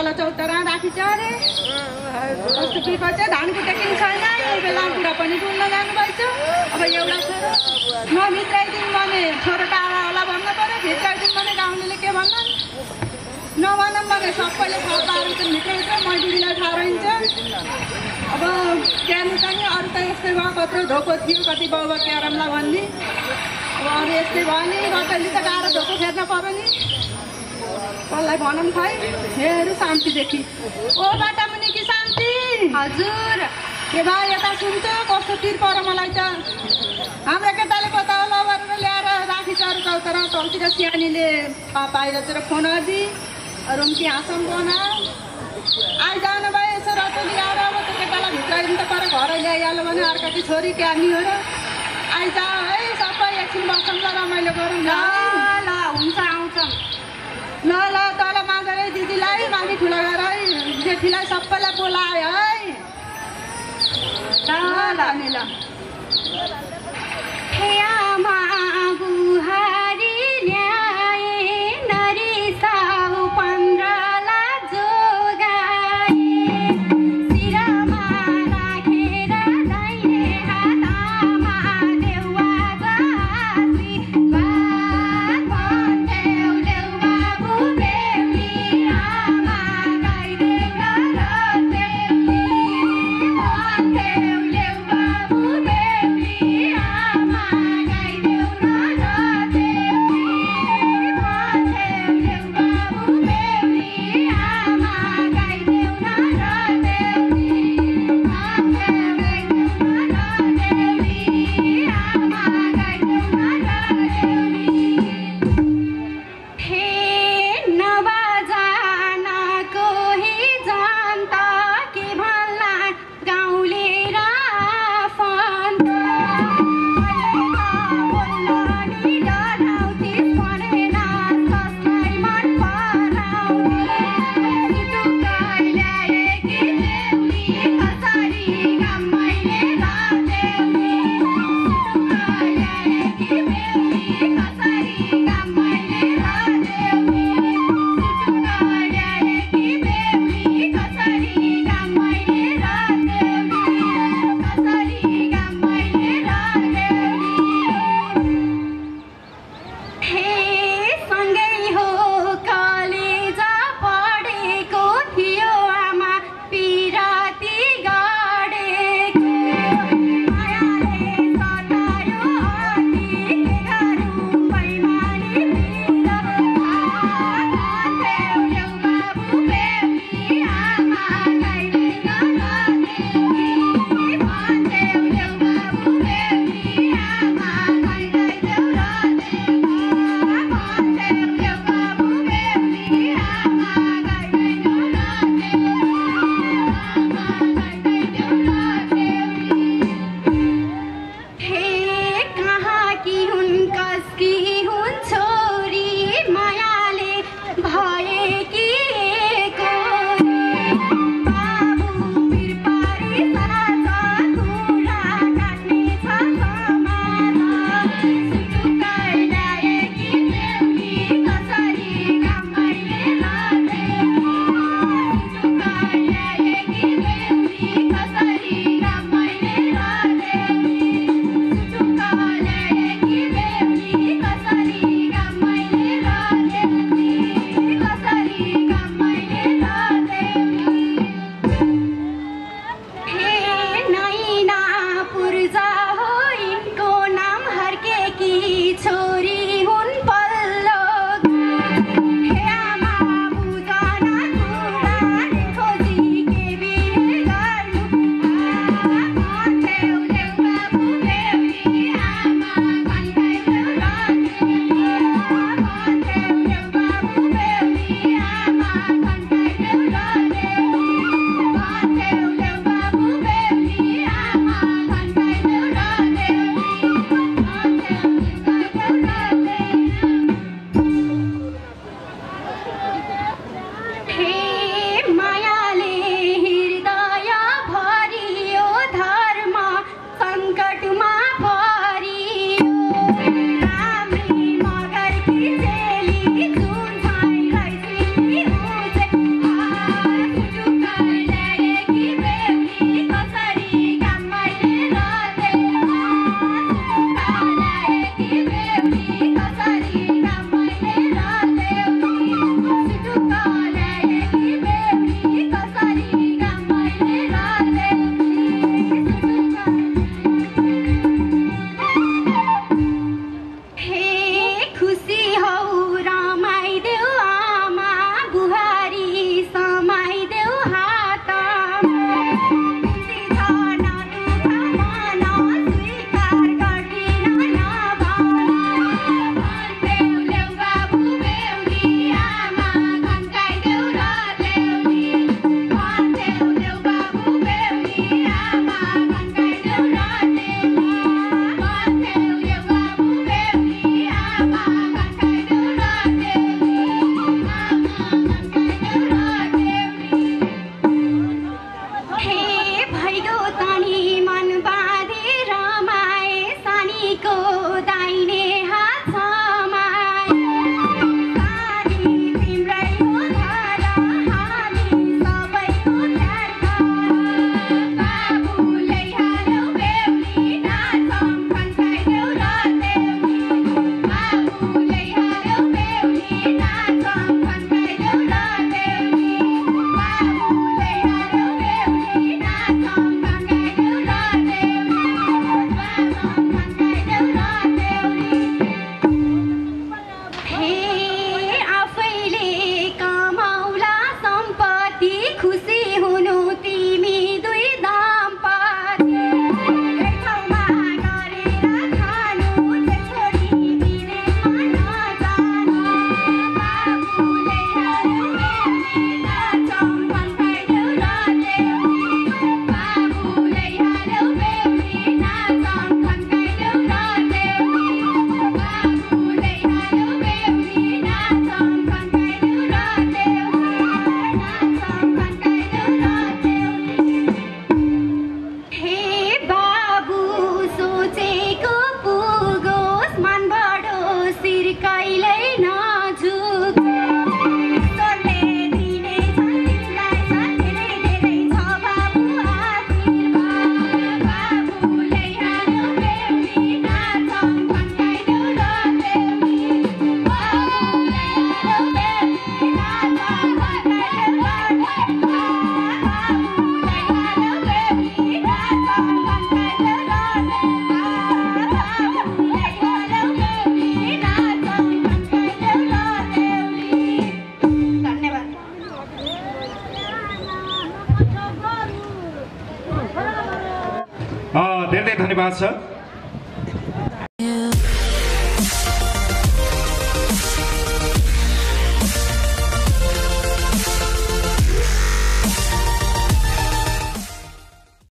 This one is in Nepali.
तल चौतारा राखी छ अरे? कस्तो के गर्छ धान कुटेकिन छैन यही बेला बुढा पनि डुल्न जानुभएछ। अब एउटा छोरो नभित्राइदिउँ भने छोरो टाढा होला भन्नु पऱ्यो भित्राइदिउँ भने गाउँले के भन्न् नभनौँ भने सबैले थाहा पारेर चाहिँ भित्रभित्र मजदुरीलाई थाहा रहन्छ अब त्यहाँनिर चाहिँ अरू त यस्तै भयो कत्रो धोको थियो कति बाबा क्यारमला भन्ने। अब अरू यस्तै भयो नि रतैले त गाह्रो धोको फेर्न पऱ्यो नि। कसलाई भनौँ खै हेरु शान्तिदेखि। ओ बाटामुनि कि शान्ति? हजुर। के भयो यता सुन्छ कस्तो तिर पर मलाई त। हाम्रो केटाले कता होला गरेर ल्याएर राखी चारू चौतार तलतिर सियानीले बाहिरतिर फोन गरिदिई रुम्की हाँसम बना आइजानु भयो यसो रतुली आएर अब त्यो केटालाई भित्राइदिनु त पर घर ल्याइहाल्यो भने अर्काकी छोरी क्यानी हो र। आइजा है सबै एकछिन बसौँ ल रमाइलो गरौँ ल ल हुन्छ आउँछौँ। ल ल तल माधवै दिदीलाई माथि ठुलो गरेर जेठीलाई सबैलाई बोलायो है। ल ल ल। to my Thank you. धेरै धन्यवाद छ